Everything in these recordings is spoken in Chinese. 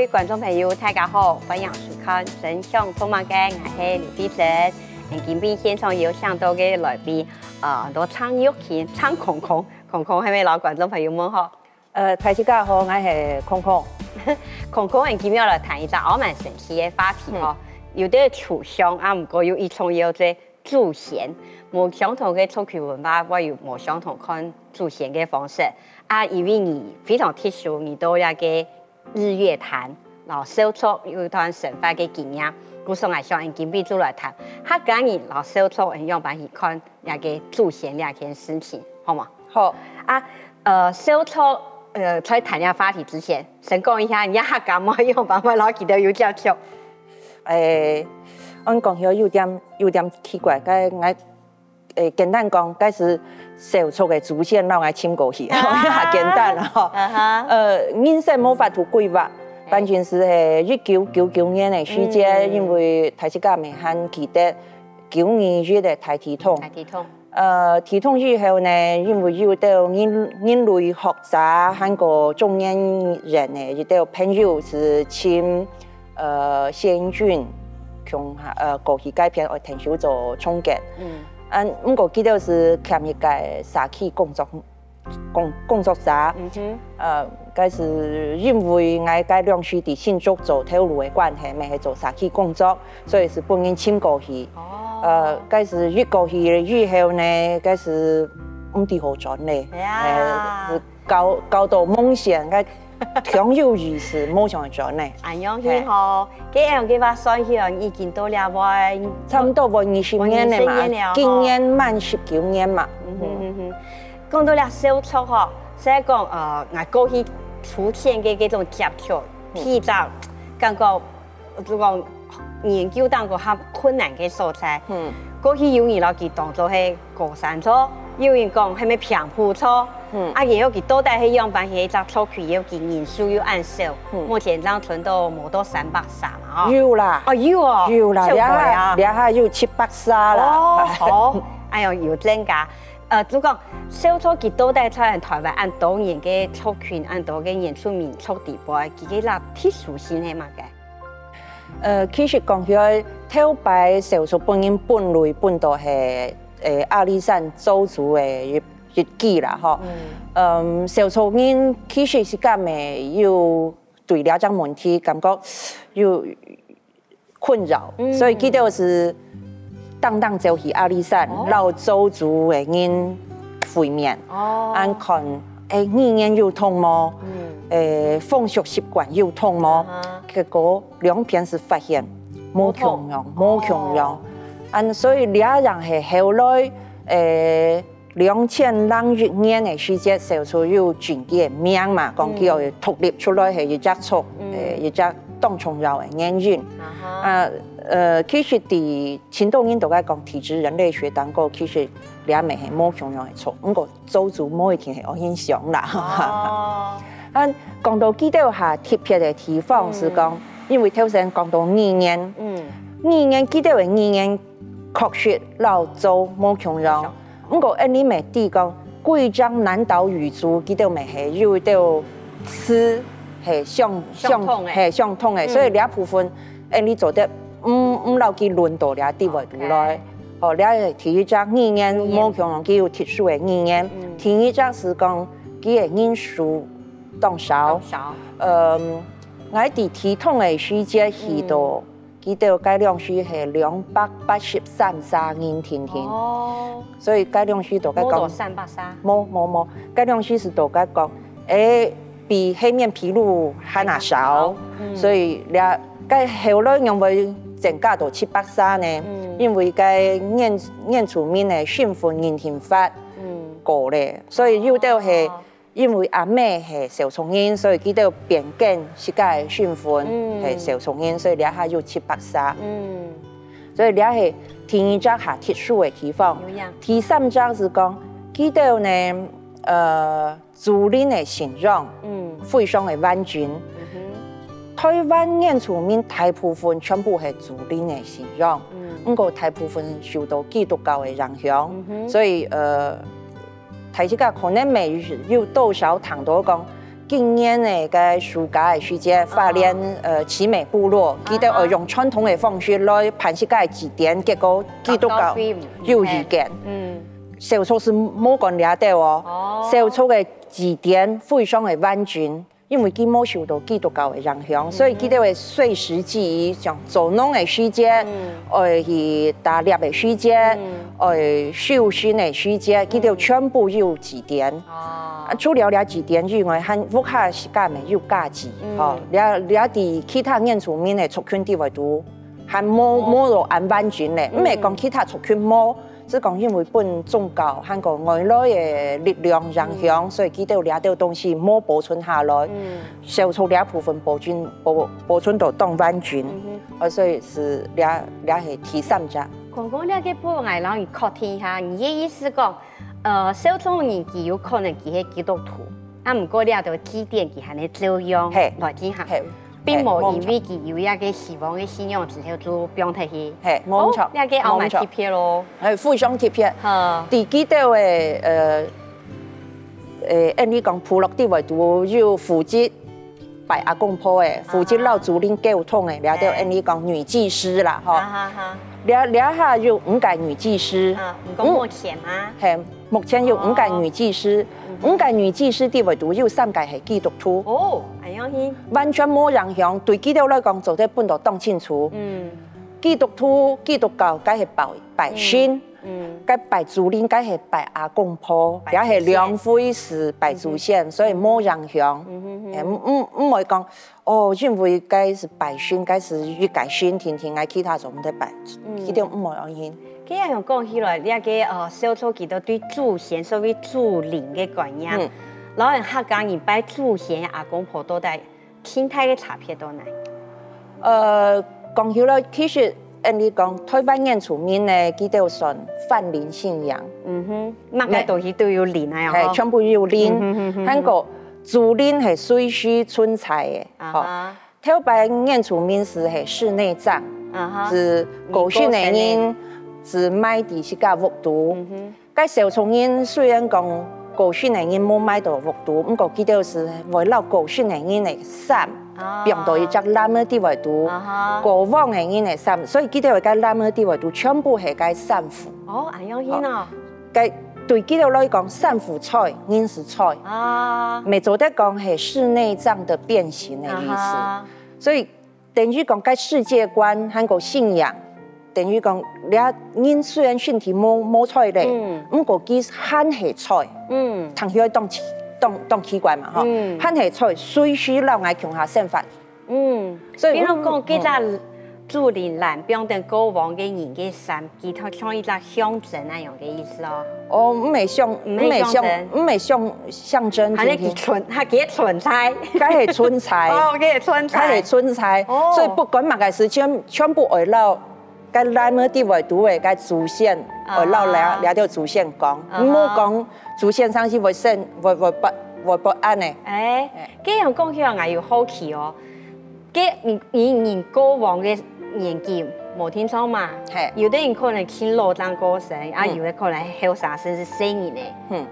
各位观众朋友，大家好，欢迎收看《真相充满街》，我係李碧珍。今邊現場有上到嘅来宾，啊，都唱玉琴、唱空空，空空係咪老观众朋友们好？呃，大家好，我係空空。空空，我今日來談一個好蠻神奇嘅話題哦。有啲抽象啊，唔過有一種有隻祖先，冇相同嘅族群文化，我有冇相同看祖先嘅方式啊。因為你非常特殊，你都要嘅。日月潭，老手作有一段神法嘅經驗，故說我想用金币做来谈。他講你老手作應用把去看那个祖先兩件事情，好吗？好啊，呃，手作呃在談呢個話題之前，先讲一下你客家冇用把我老记得有教錯。誒，我讲起有点有点奇怪，該我誒簡單講，該是手作嘅主线让我親過去，哈 哈，簡單啦，嗬。呃，人生冇法度规划，完全是诶一九九九年嘅时间，因為大家未肯記得九二月嘅大體痛。大體痛。呃，體痛以后呢，因為有到人人類學者韓國中年人呢，有到朋友是簽呃謝英俊，從呃過去改編而停手做冲击。嗯。嗯，唔過記得是欠一個社区工作工工作者。嗯哼。呃，该是因为我該兩兄弟新竹做鐵路的关系，咪去做社区工作，所以是本人簽過去。哦。呃，该是越過去以后呢，该是唔知好轉呢。係啊。搞搞到夢想，該 挺有意思，夢想嘅轉呢。安樣去好，幾樣幾把算起來已經到了喎，差唔多喎二十年了嘛，今年滿十九年嘛。嗯哼嗯哼。講到了手作嗬，所以講呃，我過去出現嘅嗰種接觸，提早感覺就講。研究當個較困難嘅所在，嗯，過去有人老佢當做係高山錯，有人講係咪平鋪錯，嗯，啊，然後佢到底係樣板係一隻錯區，有幾人数有按少，目前張存到冇到三百三啦，有啦，哦有哦，有啦，两下两下有七百三啦，哦好，哎呦有增加，呃，就讲小錯佢到底在台湾按多年嘅族群，按多嘅原住民族地位，佢嘅啦特殊性係乜嘅？呃，其实讲起來，頭擺手作本人本类本都係誒阿里山鄒族嘅日日记啦，吼。嗯。手作人其实是咁嘅，要對了種問題感觉又困扰，嗯、所以记得是當當走去阿里山，老鄒族嘅人會面，哦，按看誒語言有通么？嗯。誒風俗習慣有通麼？結果兩邊是发现冇共樣，冇共樣，嗯，所以兩人係後來誒兩千零一年嘅時節，小時有轉嘅名嘛，講叫獨立出來係一隻族，誒一隻當重要嘅原因。啊，誒其實啲前多年都喺講體質人類學當中，其實兩面係冇共樣嘅族，不過鄒族某一定係我印象啦。哦。啊，講到記得下特別的地方是講，因為頭先講到二年，嗯，語言記得嘅語言確實老鄒冇共樣，不過按你咪地講，貴江南島語族記得咪係有啲詞係相相係相通嘅，所以两部分按你做得唔唔老記輪到兩啲話度來，哦，兩個第一張語言冇共樣，佢有特殊嘅語言，第二張是講佢嘅因素。當少，嗯，我哋體痛嘅時間去到，記得計量數係兩百八十三沙銀天天，哦，所以改良区都该讲，三百三，冇冇冇，改良区是度計講，誒，比黑面琵鷺還那少，所以兩計後來因為增加到七百三呢，因為計念念出面嘅訓訓銀天法，嗯，過咧，所以有到係。因為阿妹係小重音，所以佢都變更世界訓訓係小重音，所以兩下有七百三。嗯，所以兩係第二章下特殊嘅地方。第三章是講佢都呢，呃，竹林嘅形狀，嗯，非常嘅完整。嗯哼，台灣原住民大部分全部係竹林嘅形狀，嗯，不過大部分受到基督教嘅影響，所以，呃。睇起個可能未有多少談到講，今年的个暑假的时间，发现呃奇美部落，记得呃用传统的方式来盘起个祭典，结果基督教有意见。嗯，小初是冇讲了的哦，小初的祭典非常的完整。因为佢冇受到基督教的影响，所以佢哋会碎石记像做农的时间，诶去打猎的时间，诶修行的时间，佢哋全部有几点。啊，除了了几点以外，还屋下时间咪有假期，哦，了了啲其他演出面的族群地位都还冇冇到按完全咧，唔系讲其他族群冇。是讲因为本宗教韩国外来的力量影响，所以佢哋掠到东西冇保存下来，消除两部分保存保保存到当完全，啊，所以是掠掠系第三者。刚刚那个部分，让你确定一下，你的意思讲，呃，小众人佢有可能佢系基督徒，啊，唔过掠到祭典佢还能照样来进行。并无因为佢有一个希望嘅信仰之后就不用睇去，系冇错，你嘅澳门贴片咯，系互相贴片。哈，第几道嘅呃诶，按你讲普落地位都有负责拜阿公婆诶，负责老祖灵沟通诶，了到按你讲女技师啦，哈，哈哈，了了下有五个女祭司，嗯，目前吗？系目前有五届女技师。五届女技师地位都有三届系基督徒。哦，完全冇人向，对基督来讲，做得半岛当清楚。嗯，基督徒、基督教，该系拜拜神。嗯，该拜祖灵，该系拜阿公婆，也系两会是拜祖先，所以冇影响。嗯嗯唔唔唔会讲哦，因为该是拜神，该是越改神，天天爱其他做唔得拜，一定唔冇影响。这样样讲起来，你个哦小初记得对祖先所谓祖灵嘅观念，老人客家人拜祖先阿公婆都带心态嘅差别多难。呃，讲起来，其实按你讲，台湾原住民呢，记得算泛灵信仰。嗯哼，乜嘅东西都有灵啊，系全部有灵。韩国祖灵系水需春菜嘅，好。台湾原住民是系室内葬，是狗血内因。是买地是加幅度，该小聪人虽然讲高训练人冇买到幅度，不过记得是为了高训练人的衫，变到一只蓝的地位度，过往的人的衫，所以记得该蓝的地位度全部系该衫服。哦，安样样啊？该对记得来讲，衫服菜，因是菜。啊，没做得讲系室内脏的变形的意思，所以等于讲该世界观韩国信仰。等于讲，俩人虽然身体冇冇菜咧，唔过佢很系菜，嗯，同佢当奇当当奇怪嘛，哈，很系菜，随时老爱穷下生法，嗯，所以比如讲，佢只竹林蓝标的过往嘅人嘅山，其他像一只象征那样嘅意思哦。哦，唔系象，唔系象，唔系象象征，係你存，係幾存在，佢 系存在，哦，佢系存在，佢系存在，所以不管乜嘅事，全全部围绕。该来么地位都会该祖先，我老了了条祖先讲，唔好讲祖先上是会生会会不会不安呢？哎，这样讲起来我又好奇哦。这你你你过往的年纪冇听错嘛？系有的人可能听老当歌声，啊有的可能后生甚至声音的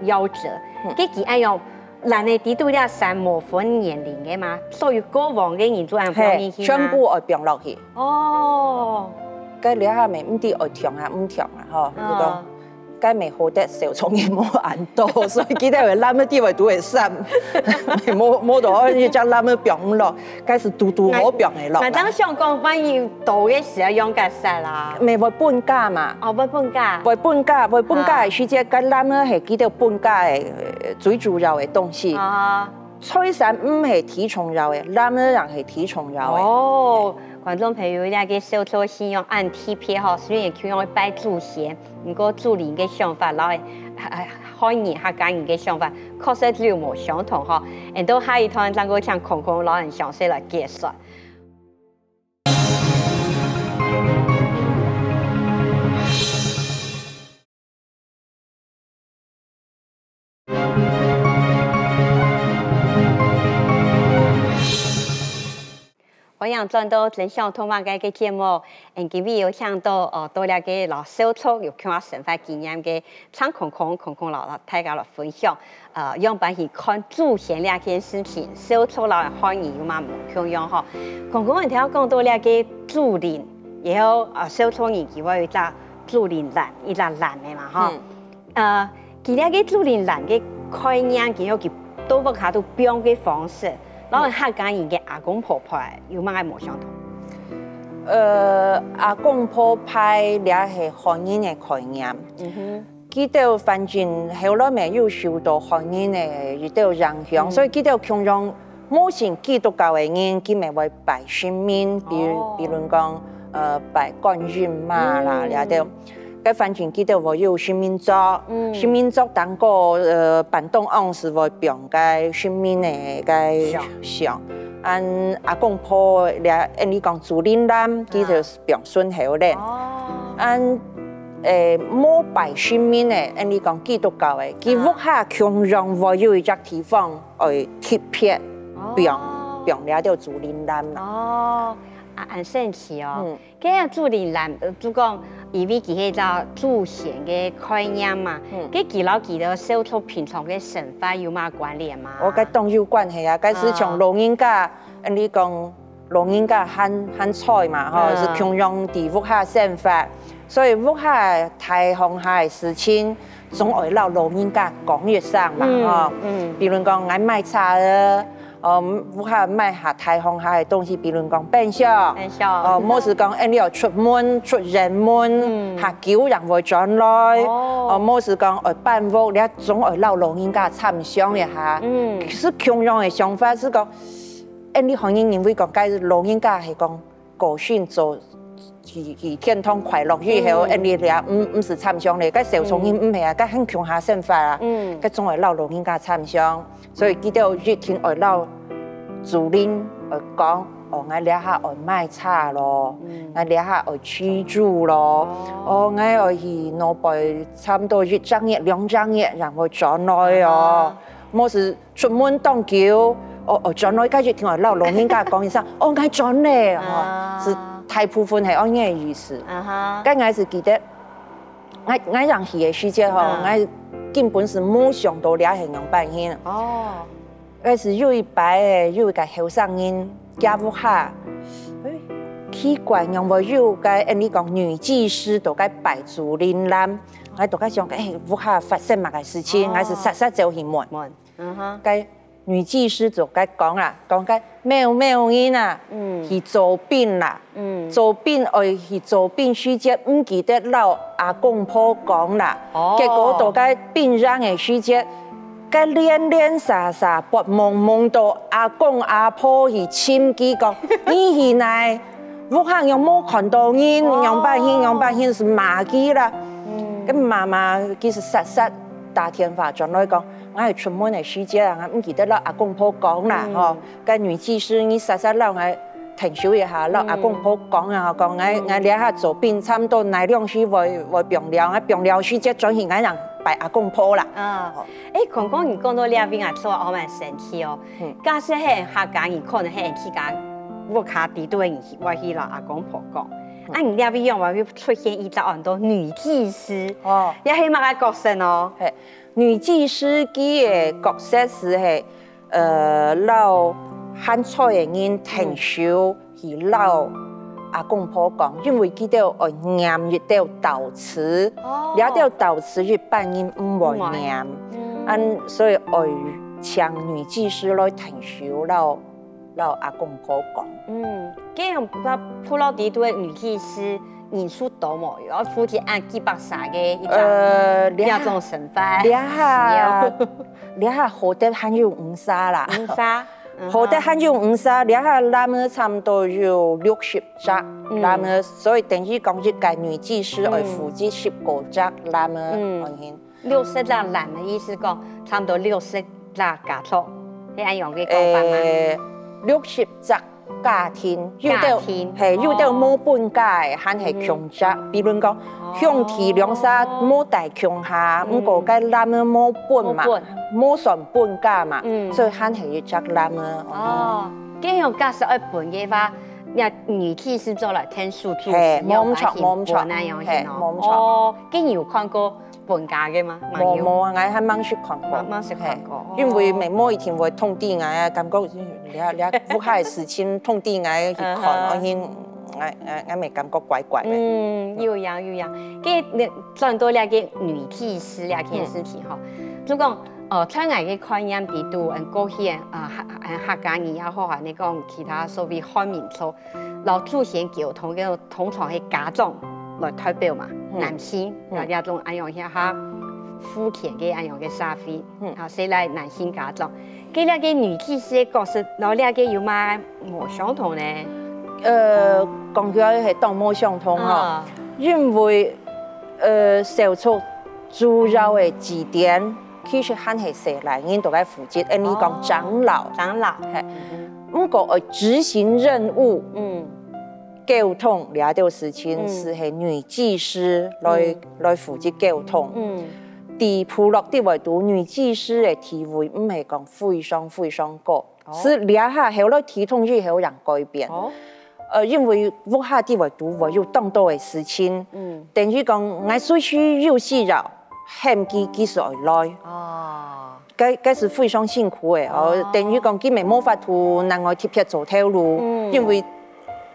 夭折。这几爱用人的地都要三冇分年龄的嘛？所以过往的人做安放年轻全部会变落去。哦。该了下面唔啲爱跳啊唔跳啊，吼，就讲该未好得小创意冇眼多，所以记得会拉乜啲位都会散，冇冇到可以将拉乜表唔落，该是嘟嘟好表嚟落。那当上讲关于多嘅时候用嘅晒啦，未会半价嘛？哦，会半价，会半价，会半价嘅时节，该拉乜系记得半价嘅最主要嘅东西。啊，吹伞唔系体重要嘅，拉乜人系体重要嘅。哦。观众朋友，大家小初信用按 T P 哈，虽然叫用拜祖先，不过祖灵嘅想法，老系欢迎客家人嘅想法，确实有无相同哈。然后下一段张国强空空老人详细来解说。欢迎转到真相通话嘅嘅节目，嗯，今日有想到哦，多了个老小撮有看我生活经验嘅，唱空空空空老老大家来分享，呃，样板去看祖先两件事情，小撮老欢迎有嘛无同样吼，空空问题要讲到了个祖灵，然后啊小撮人叫我有只祖灵兰，一只兰的嘛吼，呃，其他个祖灵兰嘅概念，佢有佢多不卡都变嘅方式。然后客家人嘅阿公婆婆有乜嘢冇相同？呃，阿公婆派俩系汉人嘅概念。嗯哼。佢哋反正後來咪有受到漢人嘅一啲影響，所以佢哋強調目前基督教嘅人，佢咪會拜神明，比如比如講，呃，拜觀音嘛啦，了啲。该反正记得我有新民族，新民族当个呃板凳昂是会变个新民的个像，按阿公婆咧，按你讲祖灵兰，记得是变顺后人。按诶摩拜新民的，按你讲基督教的，佢屋下强让我有一只地方诶贴片变变了条祖灵兰哦，很神奇哦。咁啊祖灵兰，就讲。因为佢係個祖先嘅概念嘛，佮记老記得小撮平常嘅生活有嘛关联嘛？我覺當有关系啊，佮是从老人家，你讲老人家หั่หั่菜嘛，吼，是強用地屋下生活，所以屋下太行下嘅事情，总爱老老人家讲一声嘛，吼，嗯，比如講愛買茶啊。哦，唔下買下台风下的东西，比如講冰箱，冰箱，哦，莫是讲，你要出门出人门，下久人会转来，哦，莫是講，誒辦屋，你总会老老人家参详一下，嗯，是窮人的想法，是讲，哎你可能認為講，介老人家係講高興做，去去天堂快乐以後，誒你倆唔唔是參詳咧，介小聰人唔係啊，介很强下生法啊，嗯，介總會老老人家參詳。所以記得日聽我老主人我講，哦，我倆下我賣茶咯，我倆下爱吃住咯，哦，我我去攞杯差唔多一張嘢兩張一，然後轉來哦，我是出門當橋，哦哦轉來，跟住聽我老老人家讲一声，哦，我轉嚟，哦，是大部分係安嘅意思，啊哈，咁我是記得，我我讓佢嘅世界吼，我。根本是冇想到倆係用半天哦，我是有一擺誒，有一個後生人家屋下，誒，奇怪，用無有個誒，你講女技师都該拜祖靈蘭，我都該想誒，屋下發生乜嘅事情，我是實實走去問問，嗯哼，該女技师就该讲啦，講該冇冇人啊，嗯，去做病啦，嗯，做兵愛去做病時節唔记得老阿公婆讲啦，哦，結果到该病人嘅時節，該連連傻傻白蒙蒙到阿公阿婆去簽幾個，你現在武漢有冇看到人？楊百興楊百興是馬基啦，嗯，咁媽媽其實實實打電話轉來講。我係出門嘅時節啊，我唔記得啦。阿公婆講啦，嗬，跟女技師你實實讓我停手一下，讓阿公婆講啊，講我我兩下做兵差唔多奈兩時會會病了，我病了時節轉去我人拜阿公婆啦。啊，誒，剛剛你講到兩邊啊，做我蠻神奇哦。假設係客家人可能係自家我卡地都會我去老阿公婆講，啊，你兩邊用話會出现一隻很多女技师，哦，也係乜嘅角色哦。女技师佢嘅角色是係，呃，老汉菜嘅人停手去老阿公婆讲，因為佢哋愛念一條悼詞，一條悼詞一般人唔会念，嗯，所以愛請女技师来停手老老阿公婆讲。嗯，咁樣普普老地都係女技师。人数多冇？我附近按几百三个一張一種神法，兩下两下好 得还有五沙啦，五沙好 得還有五沙，两下那么差不多有六十只，那么所以等于讲一個女技师而负责十個隻，那麼六十只男的意思讲差不多六十只家畜，係按用嘅讲法嗎？六十隻。家庭有啲係有啲冇半解，還係強者。比如講，兄弟兩沙冇大強下，唔過嘅男嘅冇半嘛，冇算半家嘛，所以還係要着男嘅。哦，咁樣假設一半嘅話，呀，女技师做了天数主嘿持，要冇错冇错那样嘿型冇错哦，跟有看過本家嘅嘛？冇冇啊，我喺芒雪看過，芒芒雪看過嘿因為眉毛以前會痛啲眼啊，感覺你你屋下嘅事情痛啲啊去看，嗯我先我我我咪感覺怪怪嘅。嗯，有樣有樣，跟你轉到了個女技師了件事情吼，就講哦，出外嘅概念比度，嗯，過去啊客客家人也好啊，你講其他所謂漢民族，老祖先交通嘅通常係家長來代表嘛，嗯男性嗯有一種按樣一下膚淺嘅安樣嘅社會，嗯啊，所以來男性家長，跟了個女技師嘅角色，老了個有嘛冇相同呢？呃講起來係當冇相同吼。啊，因為呃少數主要嘅字典其實很係蛇來，因都喺負責，因你講長老，長老，係不過誒執行任務。嗯。溝通了條事情嗯是係女技師來來負責溝通。嗯。地部落啲圍度女技师嘅地位唔系讲非常非常高，哦。是兩下後來體統之後人改变。哦，呃，因为屋下啲圍度我有当多嘅事情，嗯，等于讲我需需要需要欠機技術來。哦，該該是非常辛苦嘅，哦哦，等于讲佢咪冇法度能夠貼貼走條路，嗯。因為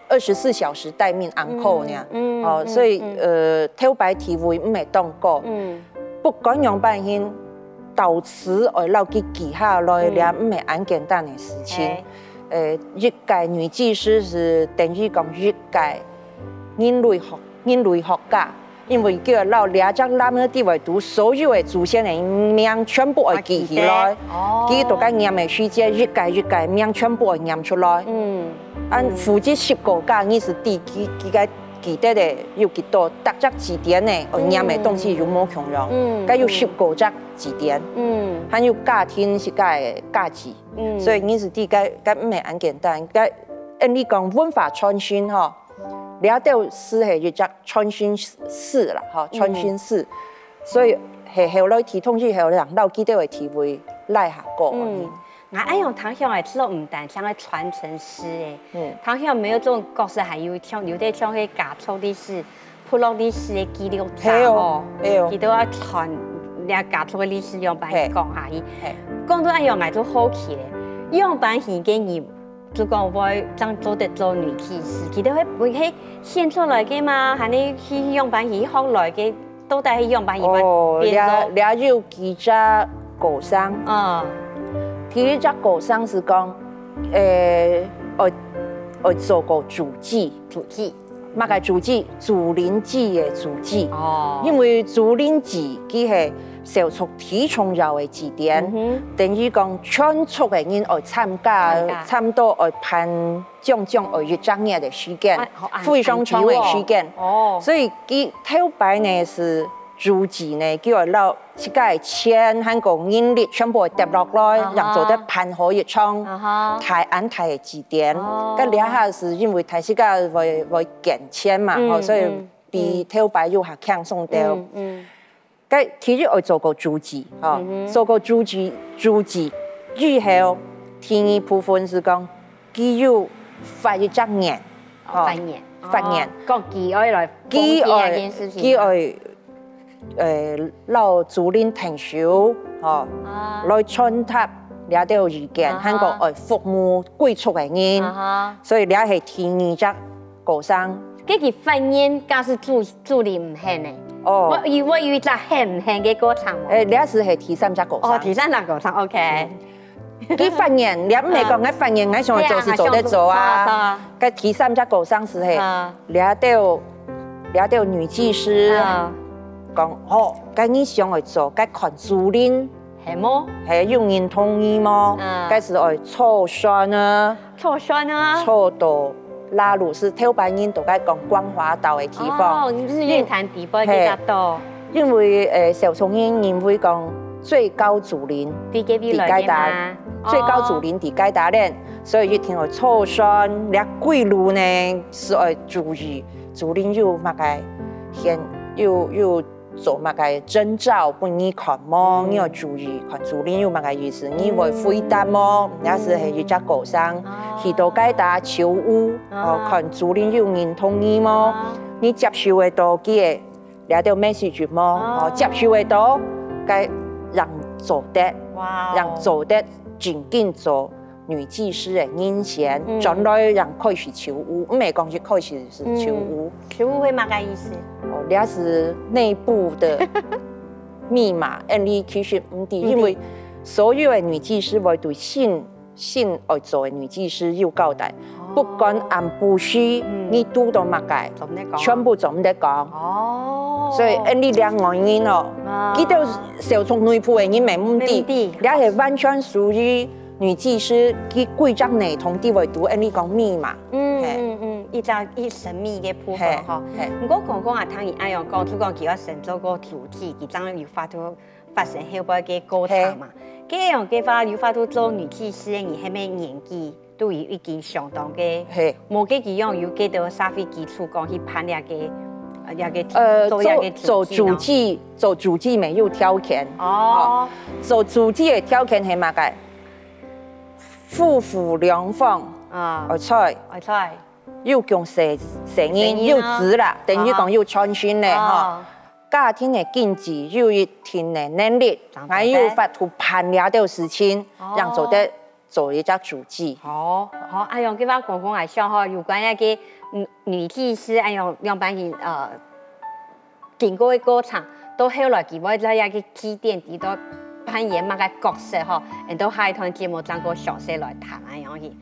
二十四小时待命 uncle 呢，嗯哦，所以呃，跳白体位唔会动过，嗯，不管樣辦先，導詞而撈佢記下來嗯了唔系很简单的事情。哎。呃，一屆女技师是等于讲一屆人类学人类学家，因为叫撈兩隻男嘅地位读所有的祖先的名全部会记起來。哦，佢讀緊念的时间，一屆一屆名全部会念出来。嗯，按負責十個家，你是第几几个？记得的有几多？特隻字典的？我念的东西有冇强样？嗯該有十個隻字典，嗯，还有家庭是該家字，嗯，所以你是第該該唔系很簡單。該按你讲文化创新嗬，了到是係一隻創新史啦，嗬，創新史，所以係後來提統之後，人撈記得會體會拉下個。嗯，我愛用唐小愛知道唔但像個傳承诗诶，嗯唐小沒有这种角色，还有像有啲像個家族歷史、部落歷史嘅記錄係哦站哦，係哦佢都要傳兩家族的历史樣板讲下伊。係講到一樣，我就好奇咧，樣板戲嘅人，就講會將做得做女技師，佢哋會會係現出來嘅嘛？係你去樣板戲學來嘅，到底係樣板戲哦，變了咗？了有幾隻歌聲，啊，第一隻歌聲是講，誒，我我做过主祭，主記乜嘅主祭？主林祭嘅主祭，哦，因为主林祭佢係少數體重要嘅字典。嗯等於講全族嘅人來參加，差唔多來辦種種而一張嘢嘅時間哎好，非常長嘅時間。哦，所以佢頭擺呢是主字呢，叫我撈世界錢香港人力全部跌落來，啊哈人做得辦好一場啊，台安台嘅字典。哦咁兩下是因為台世界為為減錢嘛，所以嗯比頭擺又係輕鬆掉。其實我做過主字，吼嗯做過主治主治之後，第二部分是講佢要發一隻言，哦發言，發言。講記愛來佢奉獻愛一件事情，佢愛誒撈主任停手，哦，啊來傳達了條意見，啊哈香港愛服務貴族嘅人，啊所以你係第二隻歌聲。哈，嗰個婚姻假是助助理唔係呢？哦我，以我以為就係唔係嘅歌唱喎。誒，了是係第三只歌哦，聲。第三隻歌唱，OK。佢發言，你唔係講我發言，我想做是做得 做啊。個第三只歌唱是係啊了到了到女技師啊，講，哦，咁你想去做，咁看主領。係麼？係用人同意嗎？嗯該是愛初選啊，錯選啊！错到拉鲁是頭班人都該講光华岛的地哦，方，你是乐坛地位比較多，因為誒小聰人人會講最高主領，啲嘅比來嘅嘛。最高主林地該打練，所以一聽到初選，你貴路呢是愛注意，主林又乜嘅現又又做乜嘅征兆，不你看麼？你要注意看主人有乜嘅意思？你會回答麼？也是係一隻高商，去到解答求屋，哦，看主人有认同意麼？你接受得到嘅，了到 message 麼？哦，接受得到，该让做得，让做得盡緊做女技師嘅人選，將來讓開始求屋，唔係講就開始是求屋。求屋會乜嘅意思？那是内部的 密碼，你其實唔知，因为所有的女技師會對新新而做的女技师有交代，不管按部序，你都到乜嘅，全部總得讲。哦，所以你兩個人哦，記得小从内部嘅人咪唔知，你係完全属于女技師，佢規章內同啲會讀，你讲密码。嗯嗯嗯。一隻一神秘嘅部分嗬，唔過講講啊，聽伊阿樣講，主講佢要神做個主旨，佢將要發到發生後邊嘅高潮嘛。咁樣嘅話，要發到做女技師嘅，而係咩年紀都已已經相當嘅，冇幾幾樣要記到社會基礎講去判兩個，兩個呃做做主旨，做主旨沒有條件哦，做主旨嘅條件係乜嘅？夫婦兩方啊，愛菜愛菜。要講成成因要值啦，等于讲又创新咧嗬。家庭的經濟又一定的能力，還有發圖判了啲事情，让做得做一隻主旨。好，好，哎喲，佢話講講係笑嗬，有关那个女女技师，哎喲，兩班人呃經過嘅過程，到後來佢話在一個基點啲多扮演乜嘅角色哈，人都下一堂節目將個詳細來談哎喲去。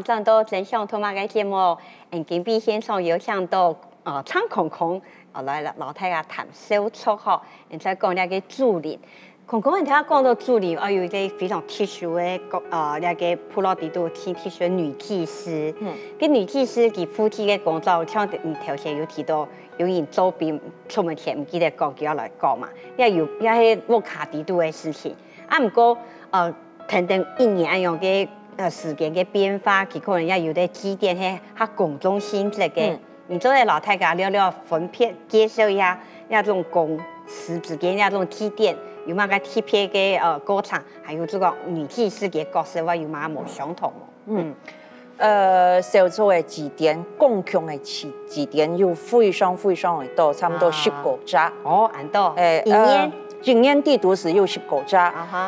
我想講到真相同埋個節目，嗯，今比現場有想到，呃，蒼空空，啊，来了老太太谈小撮嗬，然後再講兩個助理，空空，你睇下講到助理，啊有一个非常特殊嘅，呃，那个普羅地都挺特殊女技师，嗯，个女技師佢夫妻嘅工作，像你头先有提到，有人周边出门前唔记得讲，就要来讲嘛，也有也是沃卡地都嘅事情，啊，唔过，呃，等等一年樣嘅。呃，時間嘅變化，佢可能也有啲幾點係較公眾性質嘅。你做啲老太家聊聊分片介绍一下，那种公司之間一種幾點，有乜個特別嘅呃過程，还有這個女技師嘅角色，話有乜冇相同？嗯，呃，小組嘅几点，共享嘅幾幾點有非常非常嘅多，差不多十個隻。哦，按多。誒，一年。經驗地图是有十個隻，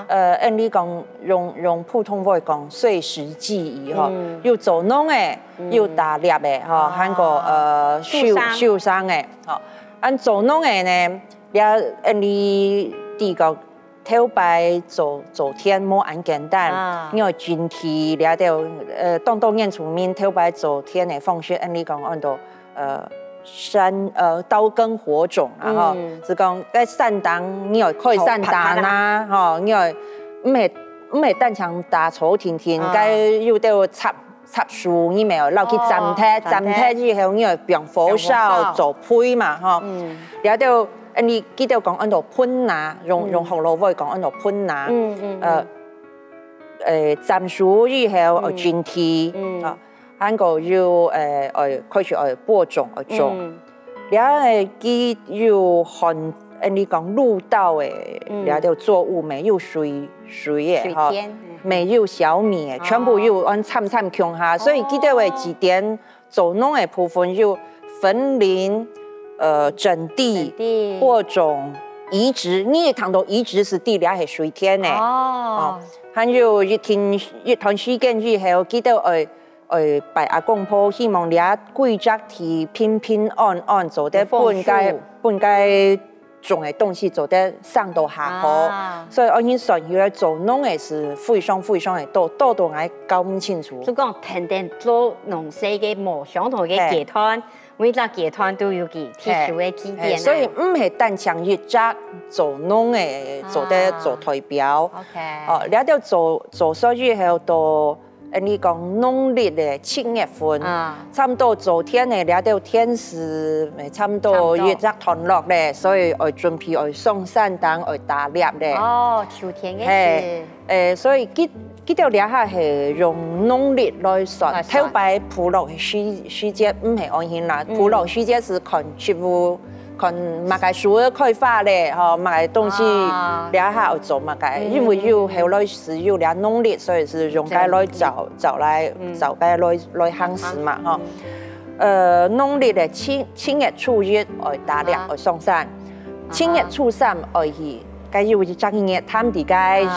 呃，按你讲用用普通话讲，碎石记忆哈，有做农诶，有打猎诶，哈，還個呃受受伤诶，哈，按做农诶呢，也按你地个头白做做天冇咁簡單，因為整體了到呃当当年出面头白做天诶方式，按你讲按到呃。山，呃，刀耕火種，然後是講在山當，你要可以散打啦，吼，你要唔系唔系单枪打草天天，該要到插插树，你咪要落去斬鐵，斬鐵之后你要用火烧做灰嘛，吼，然后到，你记得讲按度喷呐，用用红萝卜讲按度噴拿，嗯嗯，呃，誒，斬樹以後要剪梯，啊。韓國要誒誒開始誒播種誒種，然後誒佢要看誒你讲路道誒，然後作物没有水水诶哈，没有小米誒，全部要按參參強下，所以记得為幾點做農嘅部分要分林呃整地播种移植，你一談到移植是地兩係水田嘅哦，還有一天一段時間之後記得誒。誒，拜阿公婆，希望你阿貴族提平平安安做得本该本該種嘅東西做得上到下好，啊、所以我哋想要做農嘅是非常非常的多，多到我搞唔清楚。就講天天做農事嘅冇相同嘅集團，每個集團都有佢特殊嘅基點，所以唔係單槍一隻做農嘅做得做代表。OK，哦，你一定要做做所以後到。你讲农历的七月份，差不多昨天呢，聊到天时，差不多月则团落咧，所以我准备我送山当我打猎咧。哦，秋天嘅事。诶，所以记记条掠下系用农历来算，头摆普落时时节唔系安心啦，普落时节是看植物。看马介树开花咧，吼，马介东西两下做马介，因为有后来是有两农历，所以是用该来找找来找该来来夯实嘛，吼。呃，农历的七七月初一爱打猎爱上山，七月初三爱去，介有一张日他们介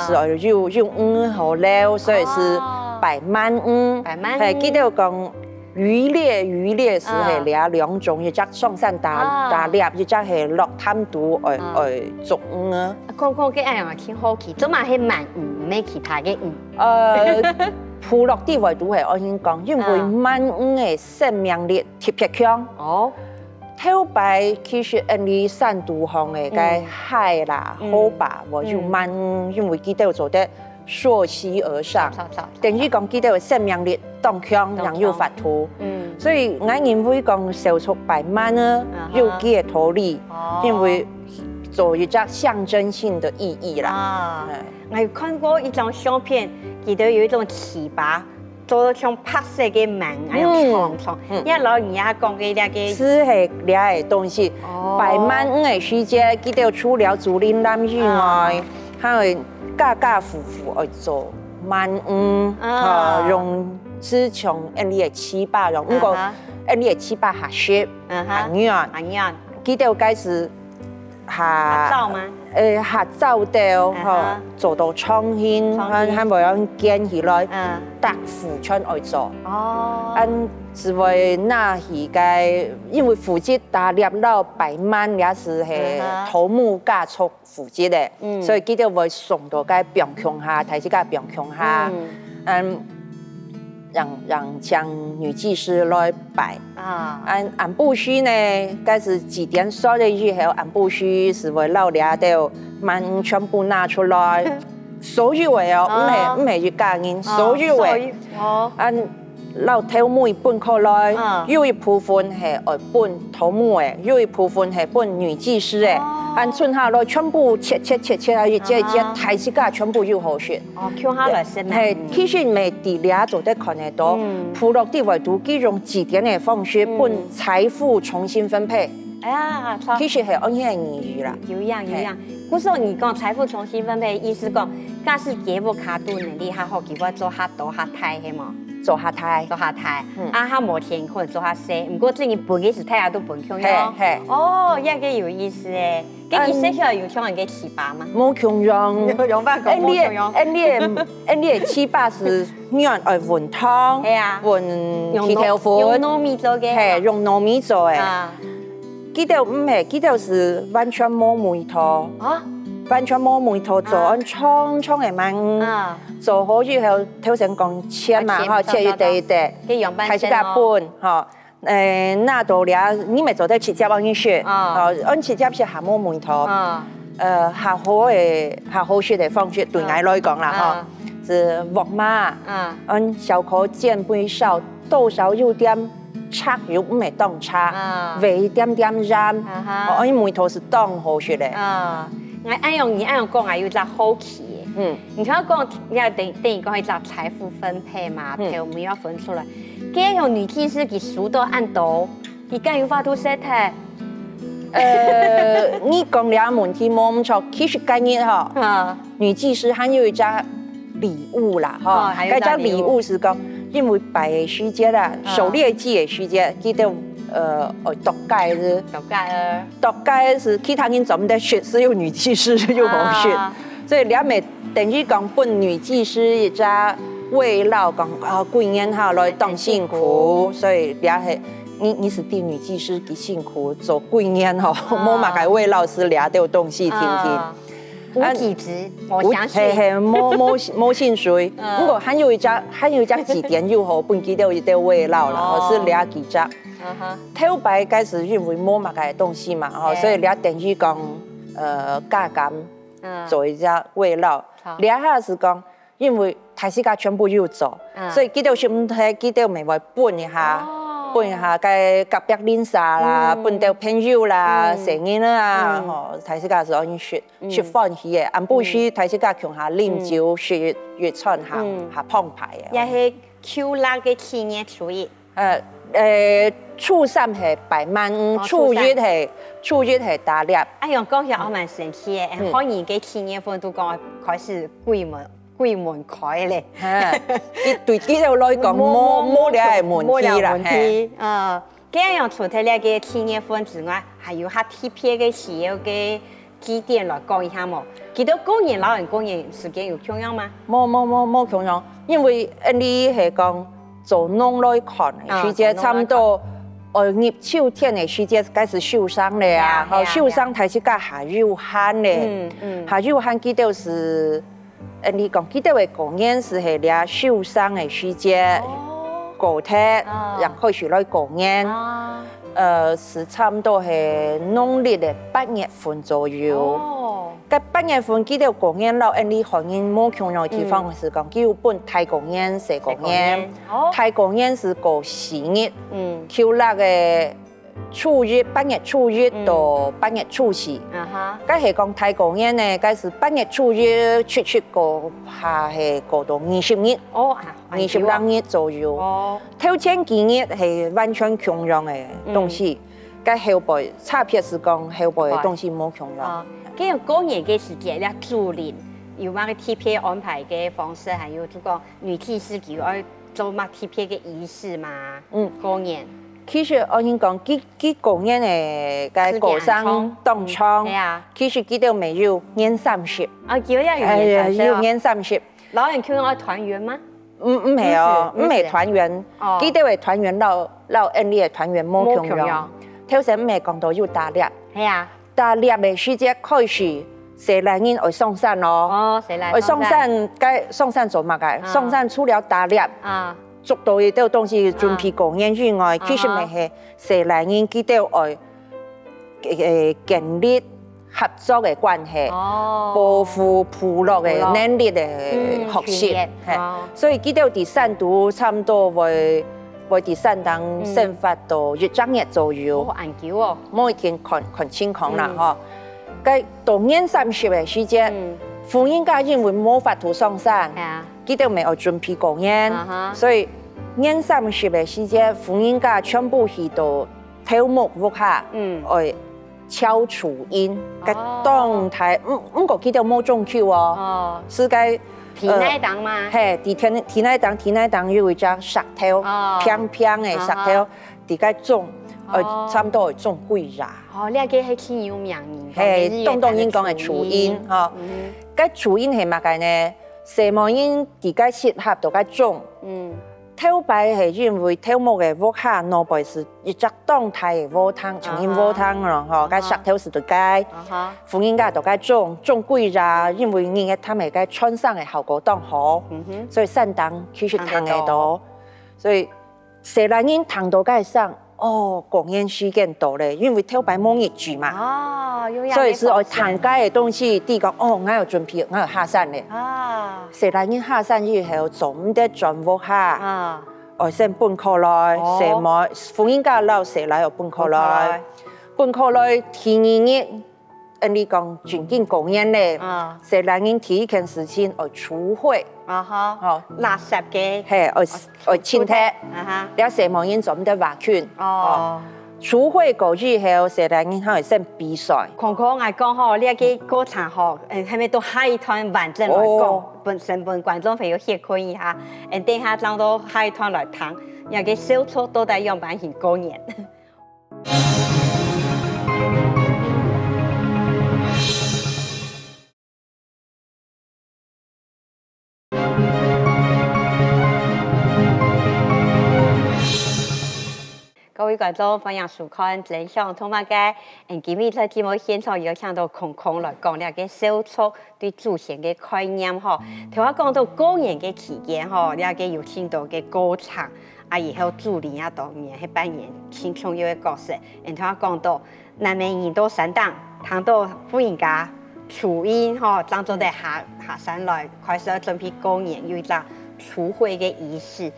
是有有五号了，所以是百满五，系记得讲。渔猎渔猎是系俩两种，一只上山打打猎，一只系落滩度诶诶捉鱼啊。讲讲嘅哎呀，挺好奇，做嘛系鳗鱼，咩其他嘅鱼？呃，普落地位都系我先讲，因为鳗鱼嘅生命力特别强。哦，头摆其实因为山度行嘅个海啦好吧，我就鳗鱼，因为记得做得。溯溪而上，等于讲，记得有生命力当强，人有发图。嗯，所以我认为讲小出百万呢，有几个道理，因为做一只象征性的意义啦。啊，我有看过一张相片，记得有一种糍粑，做像拍摄嘅门，还有长长。因为老人家讲的那个是系两个东西，百万五个时间，记得除了竹林南以外，还有。家家户户爱做鳗鱼，哈，用自从印尼的七八用，不过印尼的七八下雪，下雨啊，下雨啊，记得开始下照吗？诶，下照到，哈，做到创新，还还冇样建起来，搭富村爱做，哦，按是为那鱼嘅，因为负责打猎到百万也是系头目加速负责的，所以记得会送到个边疆下，睇起个边疆下，嗯，让让将女技师来摆啊，按俺不须呢，该是几点说的以后，俺不须是为老猎到。蛮全部拿出来，所有的哦，唔系唔系一家人，所有的，哦，按老头目搬过来，有一部分系爱搬头目的，有一部分系搬女技师的，按剩下来全部切切切切啊，一节一节台式架全部有好选。哦，跳下来先。系，其实未地俩做得看得到，普落地位都几种几点的方式，搬财富重新分配。哎呀，其实系安尼嘅意义啦，有样有样。不是你讲财富重新分配，意思讲，假使给我卡度能力较好，给我做下多下太系嘛？做下胎，做下胎，啊哈无钱可能做下生，不过最近本嘅是太阳都本强哟。嘿，哦，一个有意思诶。跟你生下来有像人嘅七八吗？冇强 用，用法讲冇强用。N 列 N 列七八是用来混汤，系啊，混皮条粉，用糯米做嘅，系用糯米做诶。记得唔系，记得是完全冇梅头。啊，完全冇梅头做按冲冲嘅嘛，做好以后头先讲切嘛，哈，切一地一地，开始打半，哈，诶，那到了你咪做得切只帮你学，哦，按切只是下冇梅头，呃，下好嘅下好学嘅方式对我来讲啦，哈，是木马，嗯，按小可煎杯少，多少有点。插肉唔系当插，微一点点染，我因梅头是当好学的。啊，我按用你按用讲啊，有只好奇。嗯，你看讲，你要等等于讲一只财富分配嘛，配我们要分出来。这样女技师给数到按多，你敢有法度说他？呃，你讲两问题冇错，其实概念哈，女技师还有一只礼物啦，哈，该只礼物是讲。因为白的时间啦，狩猎季的时间，记得呃哦，独家是独家呃，独家是其他人做唔得学，是有女技师有好学，所以两美等于讲本女技师一家为老讲啊，贵人哈来当辛苦，所以两系你你是替女技师几辛苦做贵人哈，冇嘛该为老师俩都东西听听。无几值，我相信。嘿嘿，冇冇冇薪水。不过还有一家，还有一家几点又好，本记得一点味道了，我是俩几只。嗯哼。头白开始认为摸嘛个东西嘛，吼，所以俩等于讲，呃，加减做一只味道。俩下是讲因为台世界全部要做，所以记得心态记得咪会搬一下。搬一下该隔壁邻舍啦，搬到朋友啦，成日啦，吼，睇世界是可以雪雪歡喜嘅，按不需睇世界強下啉酒雪月春下下澎湃嘅。也是 Q 辣嘅企業初一。誒誒，初三係白萬，初一係初一係大粒。哎呀，講起我蠻神奇嘅，可能嘅七月份都講開始鬼门。鬼門開咧，伊對幾條來講冇冇了係問題啦，係，呃，咁樣除咗呢个七月份之外，还有下特別嘅企業嘅幾點來講一下冇？记得过年老人过年时间有重要吗？冇冇冇冇重要，因為你係講做農來看，時間差唔多，呃，入秋天的时节开始受伤了啊，好受傷，開始加下雨旱咧，嗯嗯，下雨旱幾條是。誒，你讲记得嘅工人是係倆受伤的时节，高鐵，然後是來工人，誒，是差唔多係農曆嘅八月份左右。咁八月份記得過年老，因，你可能冇強樣地方是講，基本大工人、小工人，大工人是過四日，嗯，扣那個。初一八月初一到八月初四，啊哈，咁係講太公人呢，咁是八月初一出出過下係過到二十日，哦，二十六日左右。哦，頭前幾日係完全窮樣嘅東西，咁後背差別是講後背嘅東西冇窮樣。咁樣過年嘅時節咧，竹林有乜個特別安排嘅方式，還有這個女祭司叫要做乜特別嘅儀式嘛？嗯，過年。其實我先講，幾幾個人誒，個過生當窗，其實佢都未有年三十。啊，叫一樣要年三十。老人叫我團圓嗎？唔唔係哦，唔係團圓。佢哋會團圓到到恩利嘅團圓冇重要。頭先唔係講到要打獵。係啊。打獵嘅時節開始，誰來人會送山咯？哦，誰來？會送山，該送山做乜嘅？送山除了打獵。啊。捉到嘅啲東西，準備過年之外，其實咪係成年人佢都愛誒建立合作嘅關係，保護部落嘅能力嘅學習，係，所以佢哋第三度差唔多會會第三檔生發到一兩日左右。好研究哦，每一天看看情況啦，嗬。咁到年三十嘅時間，婦人家因為冇法度上山。佢哋未有？準備過年，所以年三十嘅時間，婦人家全部去到頭目屋下，嗯，去敲楚音，個動態，唔唔過佢哋冇中秋哦，是該提奶檔嘛？係提天提奶檔，提奶檔有一張石頭，平平嘅石頭，啲個種，誒，差唔多係種幾日。哦，呢個係天有名嘅，係東東人講嘅楚音，嗬，個竹音。係乜嘅呢？什麼因自己適合度嘅種，嗯，頭擺係因為頭目嘅屋下內部是一隻動態嘅窩湯，重新窩湯咯，吼，该石頭是度解，婦人家度解種種貴啦，因為人嘅他們嘅穿上嘅效果當好，所以山當其實糖嘅多，所以誰來因糖度解上。哦，過年時間到咧，因为跳白梦一局嘛，哦，所以是哦，谈街的东西，第一个哦，我有准备，我有下山嘞，啊，誰來因下山以後做唔得转屋下，啊，我先搬过来，什么，福音家老誰來又搬过来，搬过来。第二日，按你講準備過年咧，啊，誰來因第一件事情而除会。啊哈，哦，垃圾嘅，嘿，而而清潔，啊哈，了蛇毛煙做唔得劃圈，哦，除晦過去後，蛇蛋煙可以先比賽。康康愛講吼，呢個歌唱吼，誒，係咪都海團完整來講，本身本观众朋友先可以哈，誒，等下當到海團來聽，呢個小撮都在用版型過年。各位觀眾，歡迎收看《真相通馬街》。嗯，今日在节目现场有請到空空來講兩個手作對祖先嘅概念嗬。頭先講到过年嘅期间嗬，兩個有請到嘅歌唱，啊，以後竹林啊當面去扮演輕重要嘅角色。嗯，頭先講到南面引導山檔，談到婦人家初音嗬，當中的下下山来，开始要准备过年，有一个除晦嘅仪式。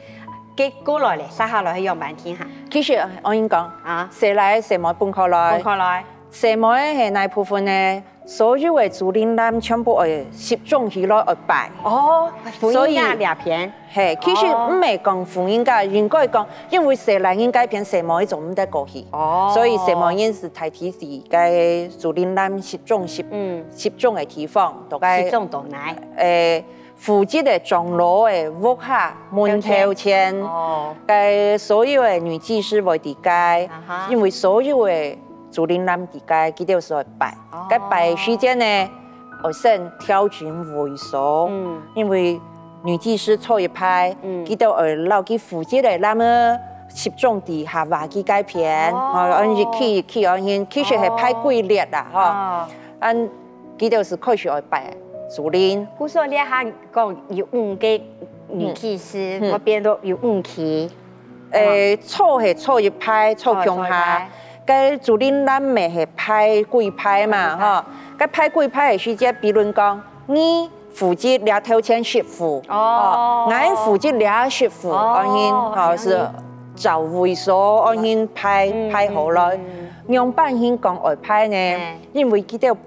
给过来咧，撒下来去用半天哈。其实我跟你讲啊，蛇来谁冇搬过来，搬过来，谁冇系那部分呢？所有的竹林兰全部会集中起来去拜。哦，所以两片。嘿，其实唔系讲福音噶，应该讲，因为蛇来应该片谁冇一种唔得过去。哦。所以谁冇因是太提示该竹林兰集中集嗯集中的地方，大概集中到哪？诶。附近的钟楼的屋下门头前，该所有的女技师会伫街，因为所有的竹林男伫街，记得是会拜。该拜时间呢，我先挑选会所，因为女祭司错一派，记得而老去附近的那么集中伫下瓦基街片，哦，按日去去按现，其实系派贵列啦，哈，按记得是可以会拜。竹林，我说你下讲有五个女技师，我边都有五期。诶，错系错一派，错强下。该竹林咱咪系派贵派嘛，吼。该派贵派的时间，比如讲，你负责俩头前媳妇，哦，俺负责俩媳妇，安心，哈是找会所，安心派派好了。两半先讲外派呢，因为佢都拜。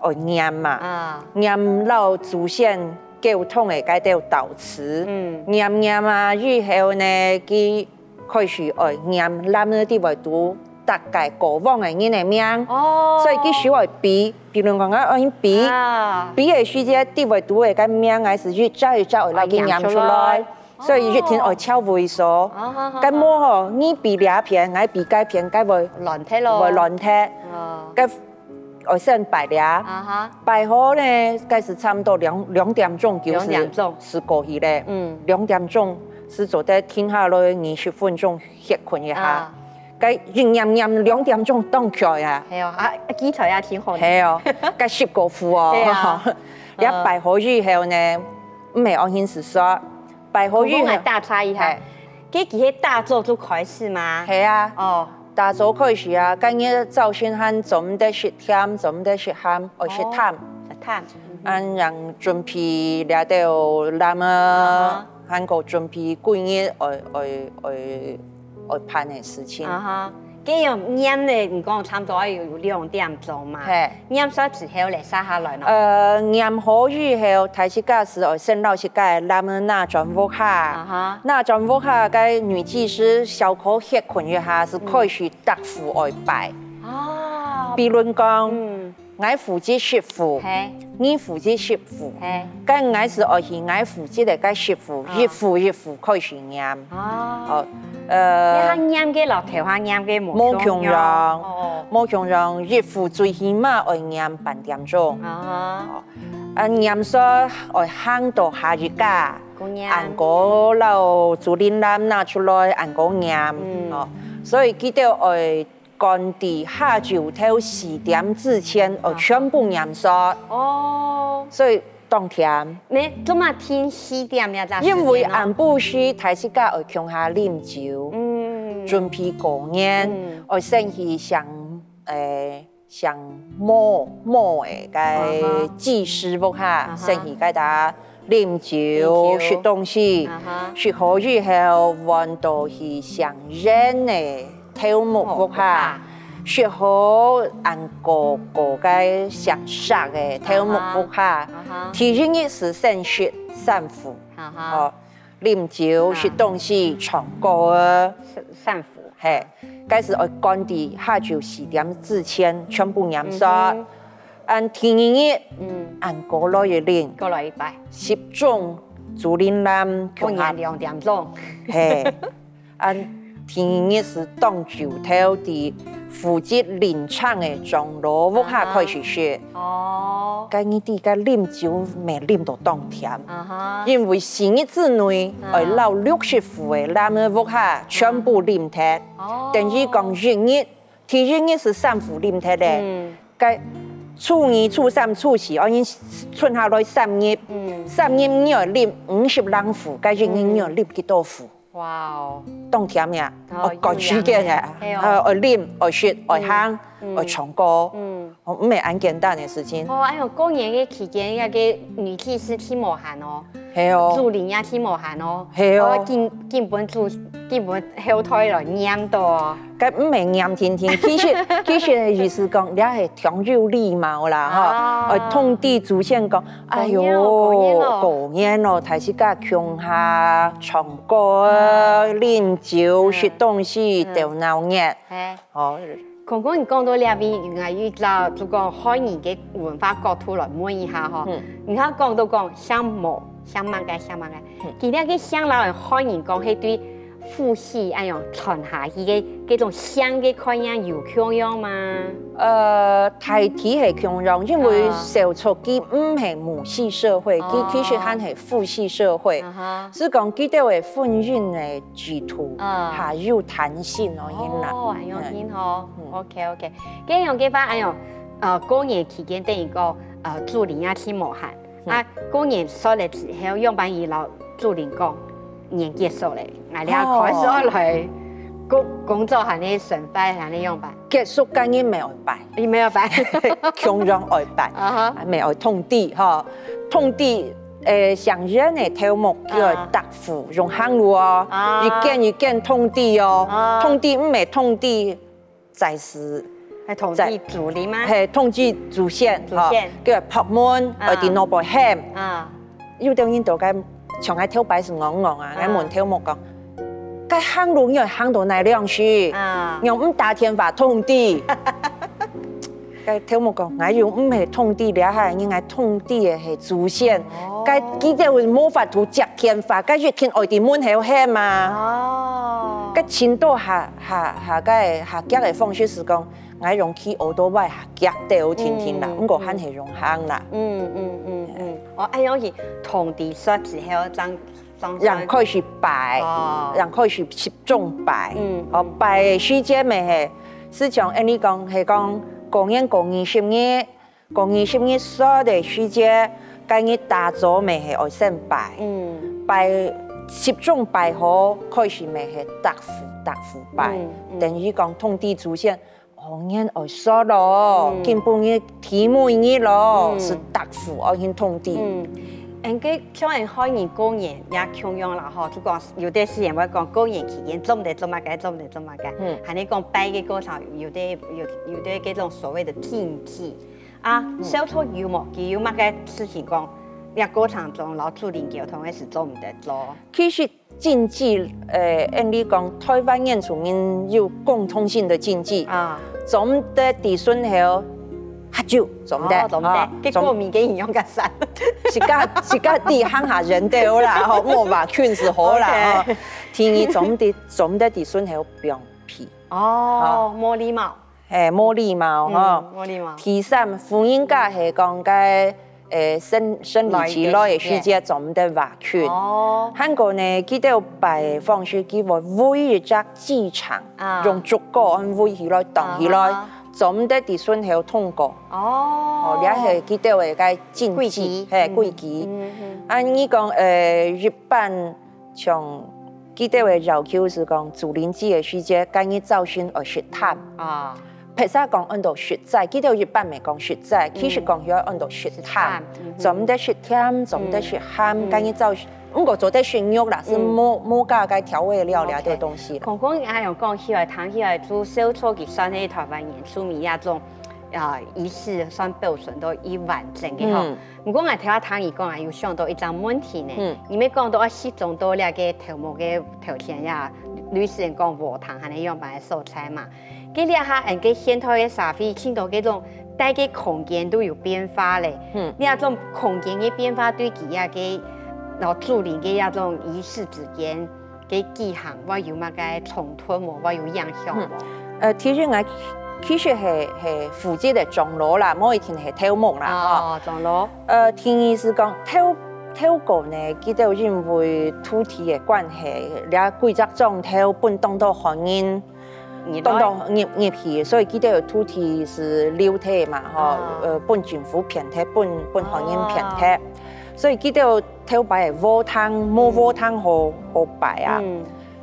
哦，念嘛，念老祖先沟通的该条道词，念念啊，以后呢，佢开始哦念咱们啲话读大概过往的人的名，所以佢需要比，比如讲啊，我比比的时间啲话读的个名，还是越早越早来佢念出来，所以越听哦超猥琐，咁么吼，你比两片，爱比该片，该会乱听咯，会乱听，该。我先摆了，摆好呢，该是差不多两两点钟就是是过去嘞。嗯，两点钟是坐在停下来二十分钟歇困一下，该营养养两点钟动起来啊。系哦，啊，基础也挺好。系哦，该十个副哦。一摆 好以后呢，唔系安心是说，摆好以后大差一下，给几些大做做开始吗？系啊。哦。大早开始啊，今日早先喊做唔得食甜，做唔得食咸，爱食淡，食淡。俺让准备了到那么韩国准备几日爱爱爱爱办的事情。咁样腌咧，唔讲差唔多要两点钟嘛。系腌晒之后咧杀下来咯。呃，腌好以后，台式架时我先老是盖那么那转屋下，那转屋下该女技师小可歇困一下，是可以去答复外摆。哦。比如讲，爱负责媳妇，你负责媳妇，该爱是爱是爱负责的该媳妇，一副一副可以去腌。哦。呃，你看嘅老头，话腌嘅冇强人，冇强人，一副最起码要念半点钟。啊，啊腌说要烘到下日家，按个老竹林兰拿出来按个念。哦，所以记得要干地下晝头四点之前哦全部腌熟。哦，所以。当天，你做嘛天四点呀？因为俺不是台式家会强下啉酒，嗯，准备过年，我生意像诶像某某诶个技师傅哈，生意给他啉酒吃东西，吃好以后玩到去上人诶跳舞服哈。学好按个个个相杀的跳木不下，体育是先学三伏，哦，啉酒吃东西唱歌三伏，嘿，该是爱干地下晝四点之前全部严杀，按天日，嗯，按过来一练，过来一拜，集中竹林南，过年两点钟，嘿，按 天日是当酒头的。负责临场的钟楼屋下开始学。哦。今日啲个啉酒未啉到当天。啊哈。因为新日之内，而老六十户的那么屋下全部啉脱。哦。等于讲日日，第一日是三户啉脱咧。嗯。该初二、初三、初四，我因存下来三日。嗯。三日你要啉五十两户，该元日你要啉几多户？哇哦，當甜呀，我讲煮嘅嘅，呃，爱啉，爱说，爱香，爱唱歌，嗯，唔係咁簡單嘅事情。哦，哎呦，过年嘅期间，一個女技师去無限哦，係哦，主靈也去無限哦，係哦。我根根本做根本后台來念到哦，咁唔係念天天，其实 其实嘅意思講，你係強有礼貌啦，啊。嗬，誒通地祖先讲，哎呦，過年咯過年咯，睇是家鄉下唱歌、飲酒、食東西，嗯 đều 鬧熱，哦，剛剛你講到呢邊，原來要就就講漢人嘅文化角度來問一下嗬。嗯你睇講到講像毛、像乜嘅、像乜嘅嗯，其他嘅像老人海人講係對父系哎樣傳下去嘅嗰種香嘅概念有強樣嘛？呃大體係強樣，因為啊。小初佢唔係母系社會，佢哦其實係係父系社會。啊哈，是講佢哋嘅婚姻嘅制度啊。係有彈性咯，因啦。哦，係樣嗯見嗬嗯，OK OK，咁樣嘅話，哎樣，呃過年期間等於個誒祝靈也去無限，嗯。啊過年收嚟之後，用班二老祝靈講年结束嘞，我哋哦開始嚟工工作係你順快係你用班，结束間已未外拜，你没有辦？強樣外拜，啊哈，未外通地哈，通地誒上人嘅頭目叫做啊搭符，用行路哦，啊越見越見通地哦。啊，通地唔係通地，在是係同在啲助理嗎？係通知祖先，祖先嗬叫做拍門，啊我哋攞部喊。啊，有啲人度嘅從喺挑擺是戇戇啊，喺門跳木講，該行路因為行到那兩樹，啊，用唔打天法通地。該跳木講，我用唔係通地了嚇，應該通地嘅係祖先。哦該記得會冇法度接天法，該月天外地門口喊嘛。哦，該前度下下下該下腳嘅方式是講，我用去奧多擺下腳掉天天啦，嗯咁個肯係用行啦。嗯嗯嗯嗯，我哎樣是同地說之後張張人開始拜。哦，人開始集中拜，嗯哦拜嘅時間咪係，是像按你講係講過年過二十日，過二十日所的時間，今日大咗咪係愛先拜，嗯拜集中拜好，開始咪係搭符搭符拜等於講通地祖先。過年愛說咯，嗯。根本嘅題目嘢咯，嗯。是搭符愛去通地。嗯，人家像人開年過年也強樣啦嗬，就講有啲時人會講過年期間做唔得做乜嘅，做唔得做乜嘅，嗯。係你講拜嘅过程有啲有有啲嗰種所謂的禁忌。啊，小初有冇佢有乜嘅事情講，呢個過程中老主靈交通嘅是做唔得做，其實禁忌，誒、按你講，台灣原住民有共通性的禁忌，啊，做唔得子孫後喝酒，做唔得，哦做唔得，結果面嘅營養嘅實，自家自家啲鄉下人都好啦，吼，我話勸是好啦嗬，天意做唔得，做唔得子孫後表皮，哦，冇禮貌，誒冇禮貌，嗬、嗯，冇禮貌，第三，婚姻家係講嘅誒生生理期內嘅時間做唔得話勸。哦，韓國呢，佢哋有擺方式，佢話每一隻機場啊用竹竿按圍起來，擋起來啊，做唔得啲順後通過。哦哦，，呢係佢哋嘅個禁規忌，矩係規矩。嗯嗯按你講誒，日本從佢哋嘅要求是講，主靈節嘅時間，今日早先而食炭。啊，譬如講按到雪祭，佢哋日本咪講雪祭，其實講要按到雪炭嗯，做唔得雪甜，做唔得雪鹹，嗯今日早唔過做得雪肉啦，是嗯冇冇加嘅調味料了啲東西啦。講講阿用講起來，談起來做小初期算係台灣原住民一種啊儀式算標準到已完整嘅吼嗯。唔過我聽阿唐姨講啊，有想到一張問題呢嗯。你咪講到啊，始終到了個頭目嘅頭前呀，女士人講和堂係你用擺素菜嘛。佢呢下人嘅現代嘅社會，見到嗰种大嘅空间都有变化咧。嗯呢一種空间嘅变化对佢啊嘅，然後主靈嘅一種儀式之间嘅記行，我有乜嘅冲突冇，我有影响无？呃，其实我其实係係負責嘅長老啦，冇以前係頭目啦，哦，仲攞嗬。誒，天意思講頭頭個呢，佢哋因為土地嘅關係，兩貴族種頭本动到漢人。你當到業業皮，所以佢哋嘅土地是流體嘛，啊嗬，誒本政府偏體，半半行業偏體，所以佢哋頭擺係鍋湯，冇鍋湯好好擺啊。嗯，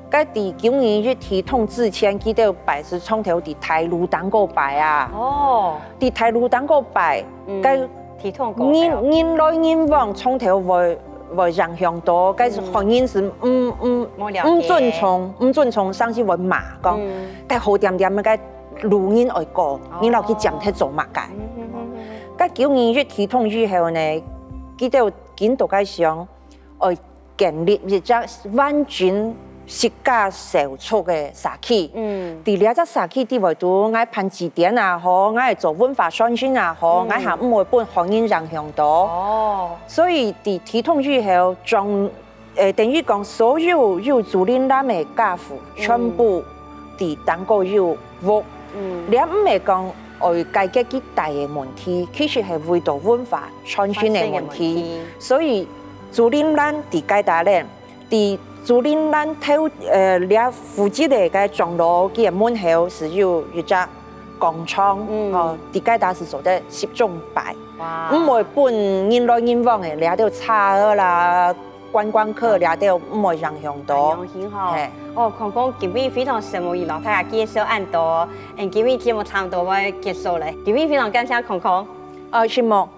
该第九年一提统之前，记得摆是从头伫台路当过摆啊。哦。伫台路当过摆，该提统过。人人来人往，从头会会让向多，该是婚姻是唔唔唔遵从，唔遵从，甚至会骂讲，该好点点该路人爱过，你老去讲他做乜嘅？该九年越體統以后呢，记得见到该想，愛建立一只完全。世界少出的社区，嗯，第二只社区地位度，爱攀字典啊，好，爱做文化宣传啊，好，爱下每本方言人向多。哦，所以伫体统以后，将诶等于讲所有有租赁单的家户，全部伫当个有屋。嗯，你唔系讲外解决几大嘅问题，其实系为到文化宣传的问题。所以租赁单伫解答咧，伫。竹林咱头呃，俩附近的个庄楼嘅门口是有一只广场，哦，地界大是做得十种摆，哇，唔会本人来人往的，俩都差额啦，观光客俩都唔会影响到。很好，哦，康康今日非常羡慕伊老太太介绍按多，嗯，今日节目差不多要结束嘞，今日非常感谢康康，哦，羡慕。